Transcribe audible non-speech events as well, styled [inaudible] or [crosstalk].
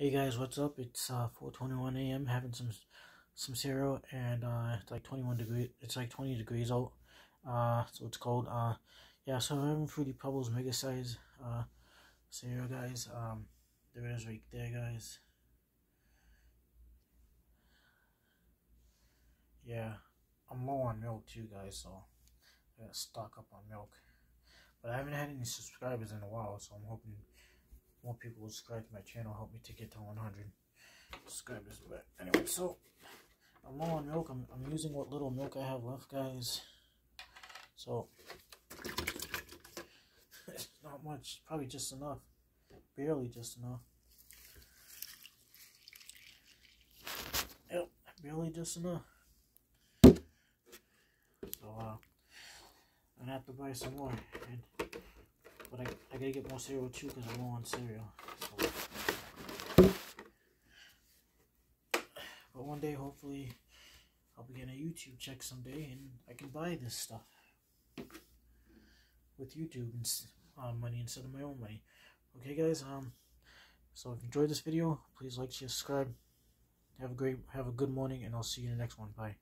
Hey guys, what's up? It's uh 4:21 a.m. having some some cereal and uh it's like 21 degrees. It's like 20 degrees out. Uh, so it's cold. Uh, yeah. So I'm having Fruity Pebbles mega size uh cereal, guys. Um, there it is right there, guys. Yeah, I'm low on milk too, guys. So I gotta stock up on milk. But I haven't had any subscribers in a while, so I'm hoping more people will subscribe to my channel, help me to get to 100 subscribers. But anyway, so I'm low on milk. I'm, I'm using what little milk I have left, guys. So it's [laughs] not much, probably just enough, barely just enough. Yep, barely just enough. So uh, I'm gonna have to buy some more. And gotta get more cereal too because I'm low on cereal. So. But one day, hopefully, I'll be getting a YouTube check someday and I can buy this stuff with YouTube and uh, money instead of my own money. Okay, guys. Um. So if you enjoyed this video, please like, subscribe. Have a great, have a good morning, and I'll see you in the next one. Bye.